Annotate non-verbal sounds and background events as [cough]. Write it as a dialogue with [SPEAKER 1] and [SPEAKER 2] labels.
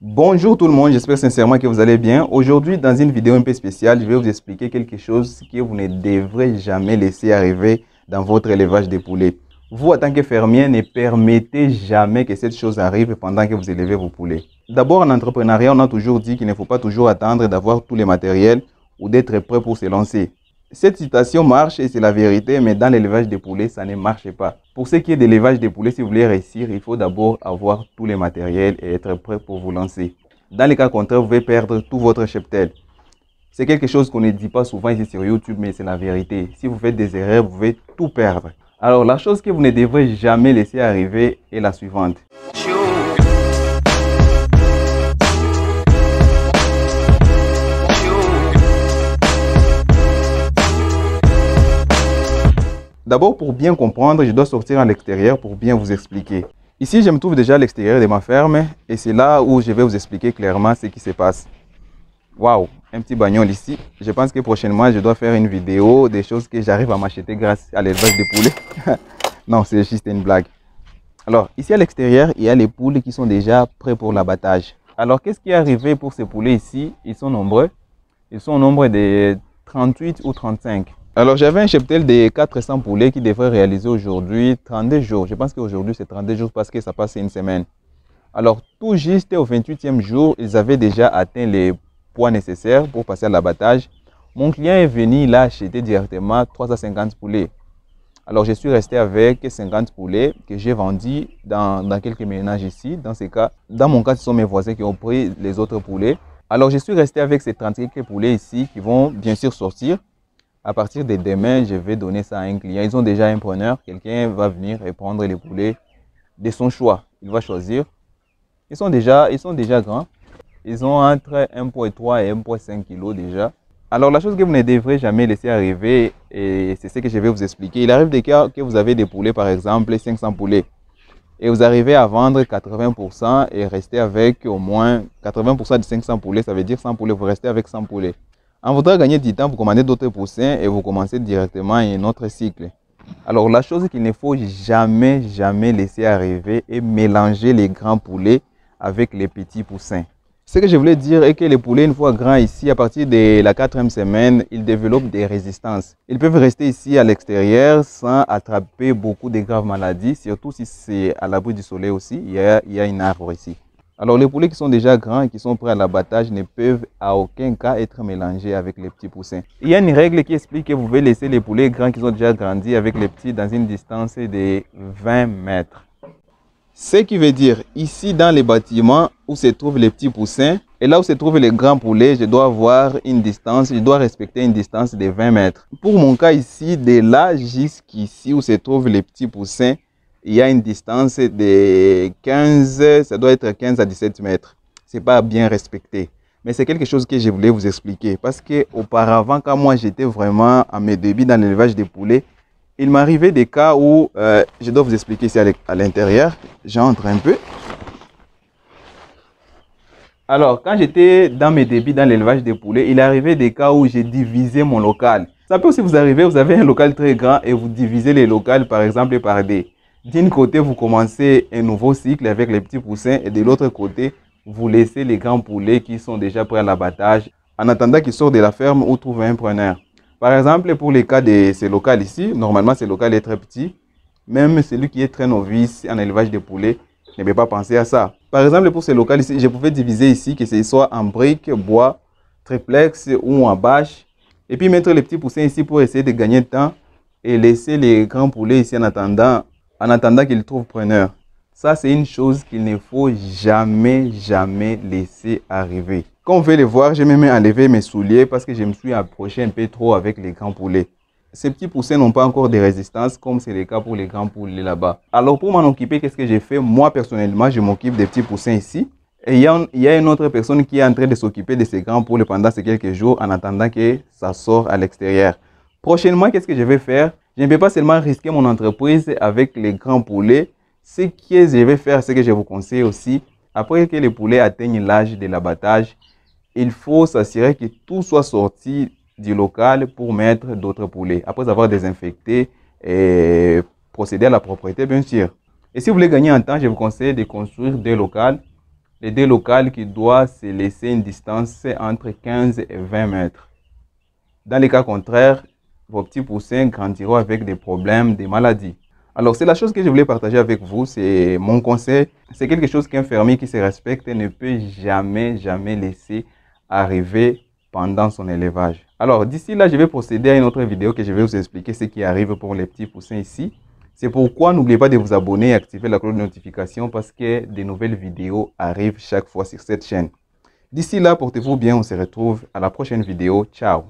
[SPEAKER 1] Bonjour tout le monde, j'espère sincèrement que vous allez bien. Aujourd'hui, dans une vidéo un peu spéciale, je vais vous expliquer quelque chose que vous ne devrez jamais laisser arriver dans votre élevage de poulets. Vous, en tant que fermier, ne permettez jamais que cette chose arrive pendant que vous élevez vos poulets. D'abord, en entrepreneuriat, on a toujours dit qu'il ne faut pas toujours attendre d'avoir tous les matériels ou d'être prêt pour se lancer. Cette citation marche et c'est la vérité, mais dans l'élevage des poulets, ça ne marche pas. Pour ce qui est de l'élevage des poulets, si vous voulez réussir, il faut d'abord avoir tous les matériels et être prêt pour vous lancer. Dans le cas contraire, vous pouvez perdre tout votre cheptel. C'est quelque chose qu'on ne dit pas souvent ici sur YouTube, mais c'est la vérité. Si vous faites des erreurs, vous pouvez tout perdre. Alors, la chose que vous ne devrez jamais laisser arriver est la suivante. D'abord, pour bien comprendre, je dois sortir à l'extérieur pour bien vous expliquer. Ici, je me trouve déjà à l'extérieur de ma ferme et c'est là où je vais vous expliquer clairement ce qui se passe. Waouh, un petit bagnole ici. Je pense que prochainement, je dois faire une vidéo des choses que j'arrive à m'acheter grâce à l'élevage des poulets. [laughs] non, c'est juste une blague. Alors, ici à l'extérieur, il y a les poules qui sont déjà prêts pour l'abattage. Alors, qu'est-ce qui est arrivé pour ces poulets ici? Ils sont nombreux. Ils sont au nombre de 38 ou 35. Alors, j'avais un cheptel de 400 poulets qui devrait réaliser aujourd'hui 32 jours. Je pense qu'aujourd'hui, c'est 32 jours parce que ça passe une semaine. Alors, tout juste au 28e jour, ils avaient déjà atteint les poids nécessaires pour passer à l'abattage. Mon client est venu, il a acheté directement 350 poulets. Alors, je suis resté avec 50 poulets que j'ai vendus dans, quelques ménages ici. Dans ces cas, dans mon cas, ce sont mes voisins qui ont pris les autres poulets. Alors, je suis resté avec ces 35 poulets ici qui vont bien sûr sortir. À partir de demain, je vais donner ça à un client. Ils ont déjà un preneur. Quelqu'un va venir et prendre les poulets de son choix. Il va choisir. Ils sont déjà, ils sont déjà grands. Ils ont entre 1,3 et 1,5 kg déjà. Alors la chose que vous ne devrez jamais laisser arriver, et c'est ce que je vais vous expliquer. Il arrive des cas que vous avez des poulets, par exemple 500 poulets, et vous arrivez à vendre 80% et rester avec au moins 80% de 500 poulets, ça veut dire 100 poulets, vous restez avec 100 poulets. En voulant gagner du temps, vous commandez d'autres poussins et vous commencez directement un autre cycle. Alors la chose qu'il ne faut jamais, jamais laisser arriver est mélanger les grands poulets avec les petits poussins. Ce que je voulais dire est que les poulets, une fois grands ici, à partir de la quatrième semaine, ils développent des résistances. Ils peuvent rester ici à l'extérieur sans attraper beaucoup de graves maladies, surtout si c'est à l'abri du soleil aussi. Il y, a, il une arbre ici. Alors les poulets qui sont déjà grands et qui sont prêts à l'abattage ne peuvent à aucun cas être mélangés avec les petits poussins. Il y a une règle qui explique que vous pouvez laisser les poulets grands qui sont déjà grandis avec les petits dans une distance de 20 mètres. Ce qui veut dire, ici dans les bâtiments où se trouvent les petits poussins, et là où se trouvent les grands poulets, je dois avoir une distance, je dois respecter une distance de 20 mètres. Pour mon cas ici, de là jusqu'ici où se trouvent les petits poussins, il y a une distance de 15, ça doit être 15 à 17 mètres. Ce n'est pas bien respecté. Mais c'est quelque chose que je voulais vous expliquer. Parce que auparavant, quand moi j'étais vraiment à mes débuts dans l'élevage des poulets, il m'arrivait des cas où, euh, je dois vous expliquer ici à l'intérieur, j'entre un peu. Alors, quand j'étais dans mes débuts dans l'élevage des poulets, il arrivait des cas où j'ai divisé mon local. Ça peut aussi vous arriver, vous avez un local très grand et vous divisez les locales, par exemple, par des. D'un côté, vous commencez un nouveau cycle avec les petits poussins et de l'autre côté, vous laissez les grands poulets qui sont déjà prêts à l'abattage en attendant qu'ils sortent de la ferme ou trouvent un preneur. Par exemple, pour les cas de ces locales ici, normalement, ce local est très petit. Même celui qui est très novice en élevage de poulets ne peut pas penser à ça. Par exemple, pour ces locales ici, je pouvais diviser ici, que ce soit en briques, bois, triplex ou en bâche. Et puis mettre les petits poussins ici pour essayer de gagner de temps et laisser les grands poulets ici en attendant, en attendant qu'ils trouvent preneur. Ça, c'est une chose qu'il ne faut jamais, jamais laisser arriver. Comme vous pouvez le voir, j'ai même enlevé mes souliers parce que je me suis approché un peu trop avec les grands poulets. Ces petits poussins n'ont pas encore de résistance comme c'est le cas pour les grands poulets là-bas. Alors pour m'en occuper, qu'est-ce que j'ai fait? Moi personnellement, je m'occupe des petits poussins ici. Et il y, y, a, une autre personne qui est en train de s'occuper de ces grands poulets pendant ces quelques jours en attendant que ça sorte à l'extérieur. Prochainement, qu'est-ce que je vais faire? Je ne vais pas seulement risquer mon entreprise avec les grands poulets, ce que je vais faire, c'est que je vous conseille aussi, après que les poulets atteignent l'âge de l'abattage, il faut s'assurer que tout soit sorti du local pour mettre d'autres poulets, après avoir désinfecté et procédé à la propriété, bien sûr. Et si vous voulez gagner en temps, je vous conseille de construire des locales les deux locales qui doivent se laisser une distance entre 15 et 20 mètres. Dans les cas contraires, vos petits poussins grandiront avec des problèmes, des maladies. Alors, c'est la chose que je voulais partager avec vous. C'est mon conseil. C'est quelque chose qu'un fermier qui se respecte ne peut jamais, jamais laisser arriver pendant son élevage. Alors, d'ici là, je vais procéder à une autre vidéo que je vais vous expliquer ce qui arrive pour les petits poussins ici. C'est pourquoi n'oubliez pas de vous abonner et activer la cloche de notification parce que de nouvelles vidéos arrivent chaque fois sur cette chaîne. D'ici là, portez-vous bien. On se retrouve à la prochaine vidéo. Ciao.